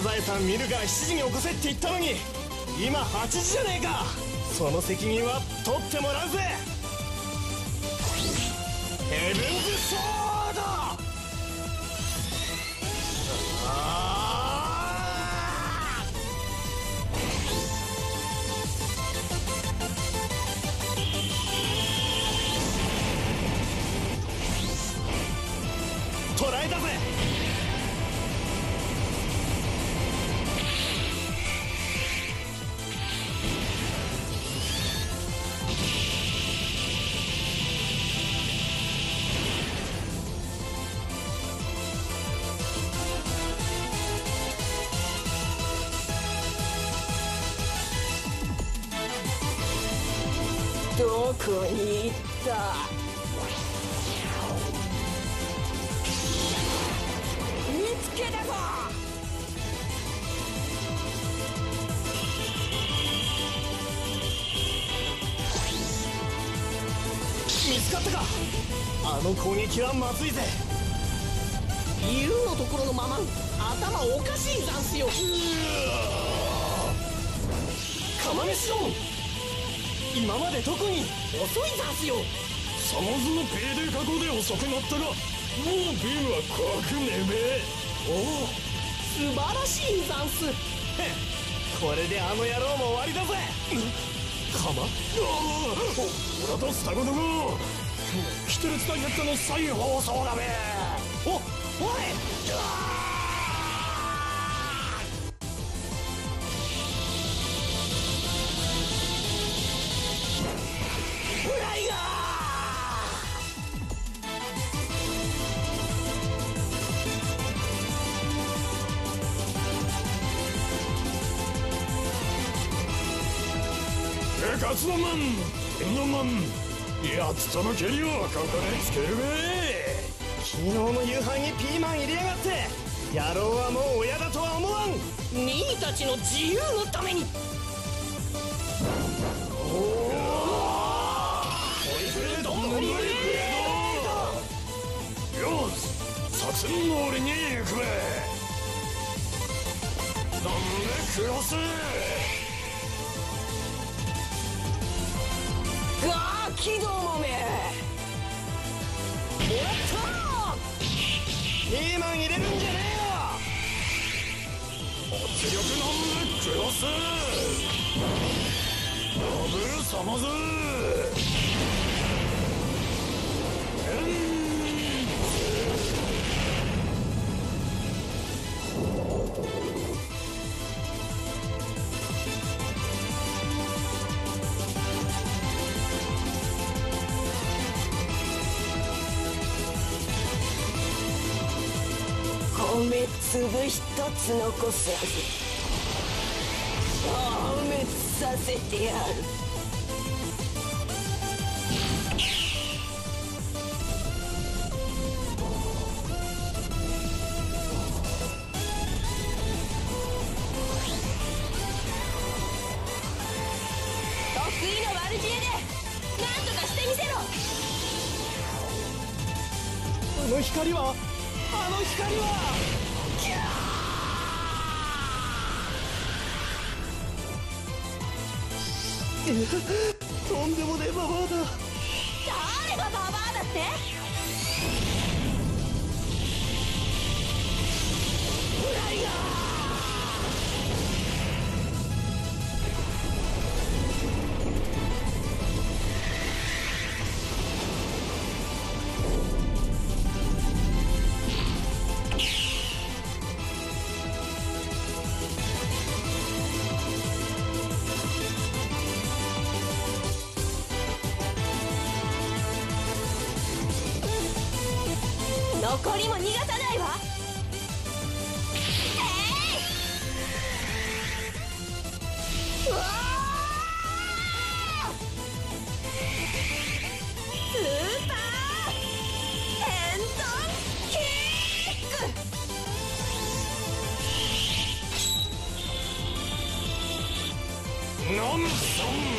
ザエさん見るから7時に起こせって言ったのに今8時じゃねえか。その責任は取ってもらうぜ。ヘブンズどこに行った？見つけたぞ！見つかったか！あの攻撃はまずいぜ！竜のところのまま頭おかしいざんすよ！釜飯ども今までどこに遅いざんすよ。サマズのペーデ加工で遅くなったがもうビームは怖くねえべ。おお素晴らしいざんす。これであの野郎も終わりだぜ。釜ああお俺とスタゴドゴキテレツダイヤットの再放送だべ。おおいガツのマン天のマンやつとの蹴りをここでつけるべ昨日の夕飯にピー。マン入れやがって野郎はもう親だとは思わんミー。たちの自由のためにどんぐりグレドよし殺人の俺に行くべなんでクロスガー起動もめ。おっピーマン入れるんじゃねえよ。圧力なんでクロス。ダブルサマズ。米粒一つ残さず消滅させてやる得意の悪知恵で何とかしてみせろ。あの光はあの光は。とんでもねえババアだ。誰がババアだって？フライガー残りも逃がさないわ。えいうわースーパーヘンドンキック。ノンソン